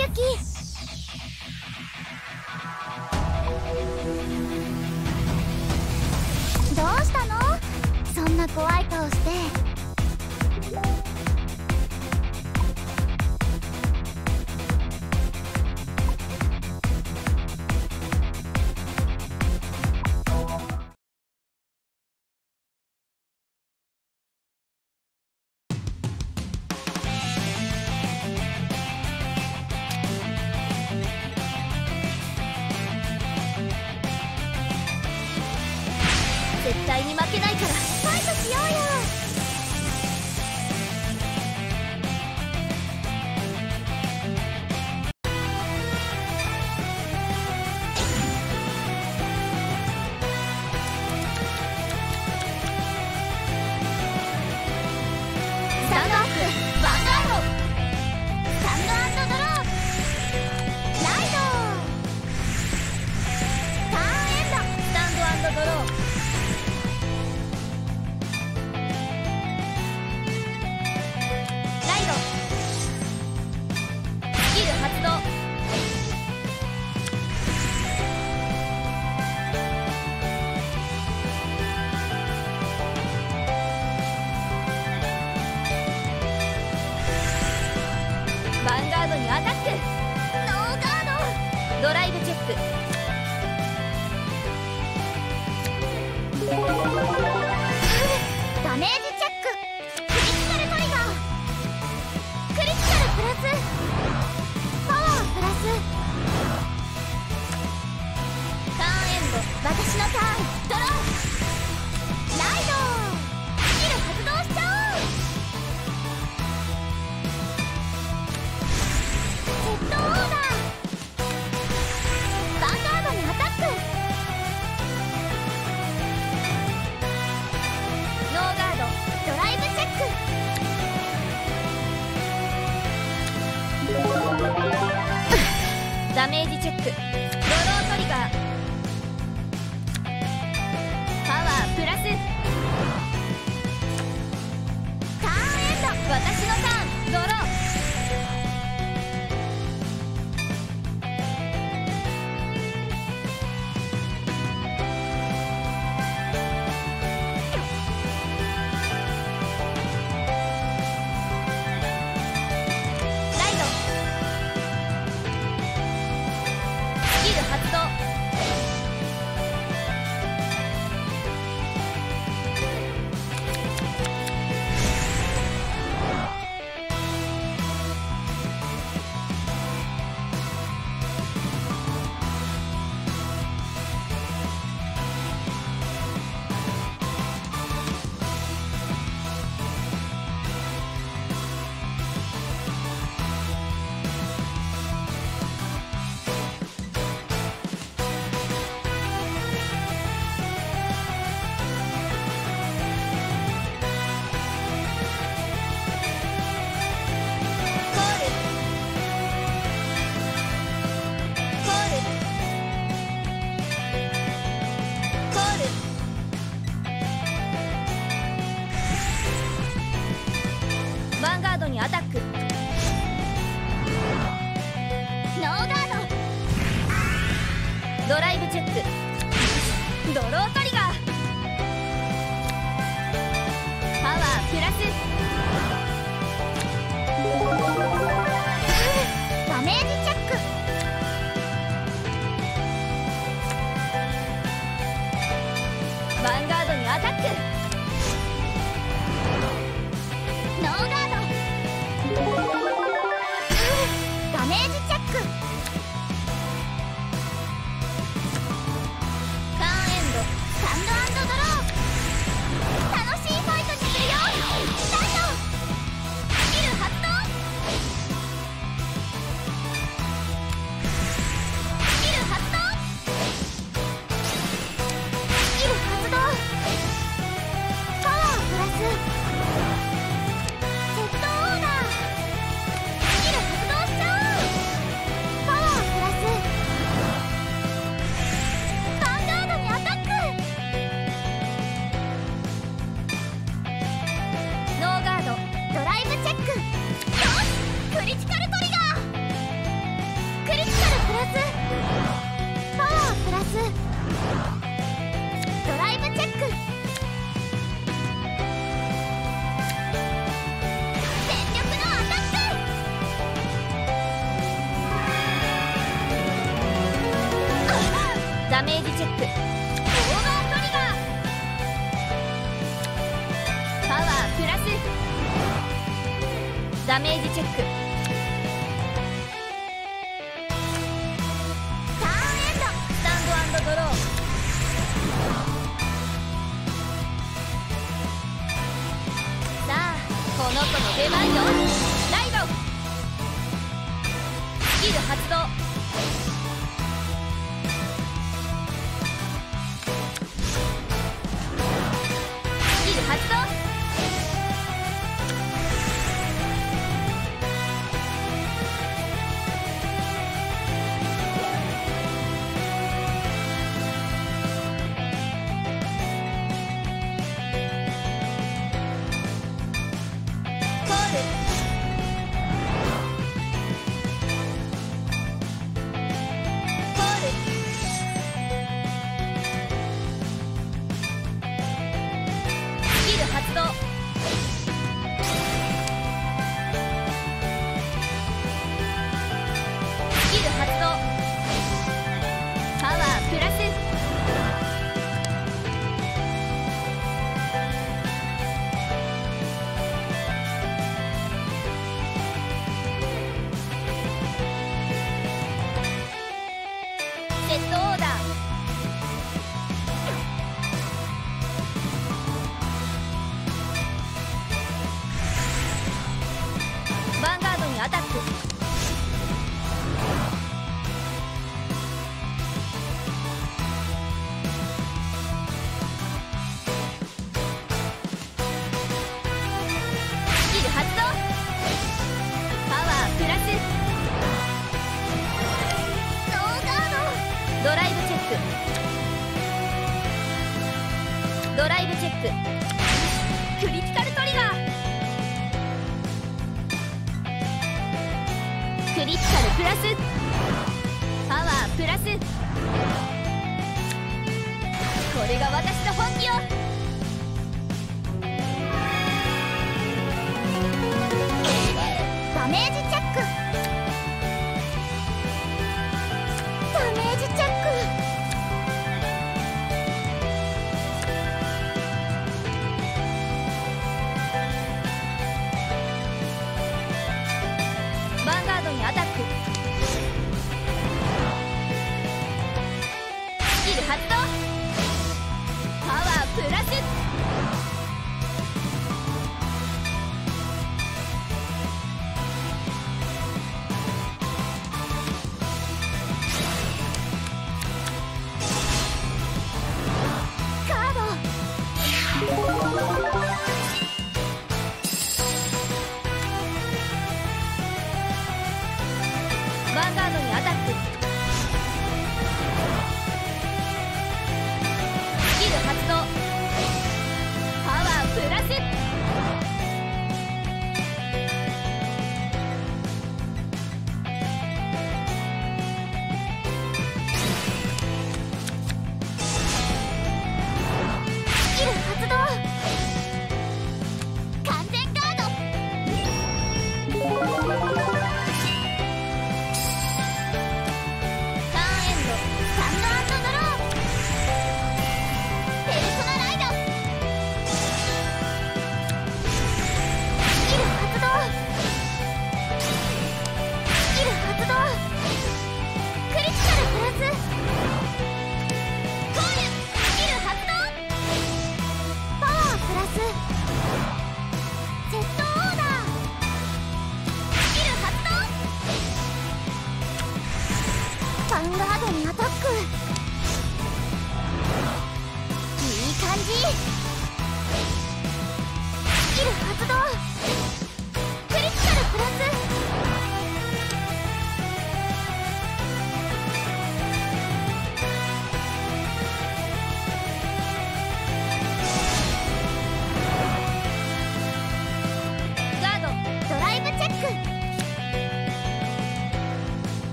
どうしたの？そんな怖い顔して。絶対に負けないから。ファイトしようよ。ドライブチェックリチェック。ドロートリガー。パワープラス。ターンエンド。私のターン。アタックダメージチェック。オーバートリガー。パワープラス。ダメージチェック。クリティカルプラス。パワープラス。これが私の本気よ。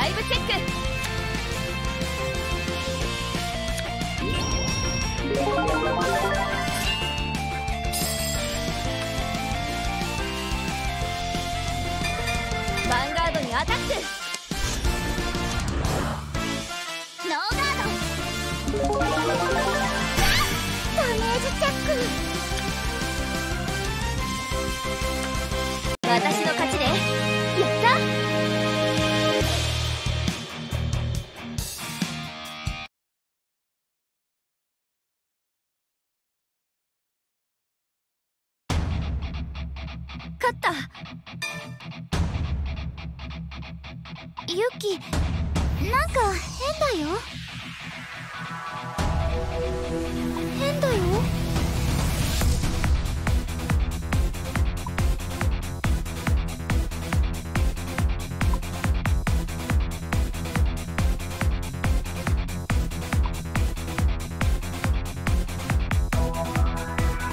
ライブチェック。ヴァンガードにアタック。ノーガード。ダメージチェック。私の勝ちね勝った。ユキなんか変だよ。変だよ。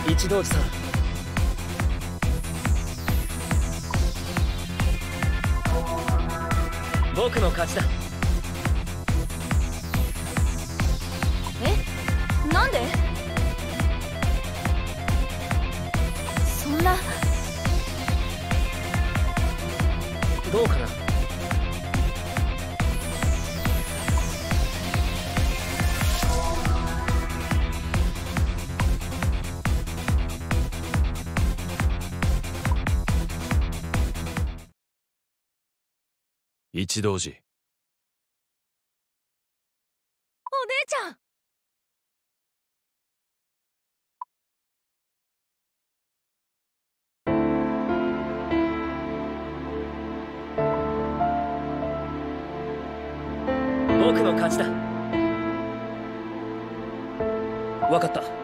一同寺さん。僕の勝ちだ。え？なんで？そんな。どうかな？一同寺お姉ちゃん。僕の勝ちだ。分かった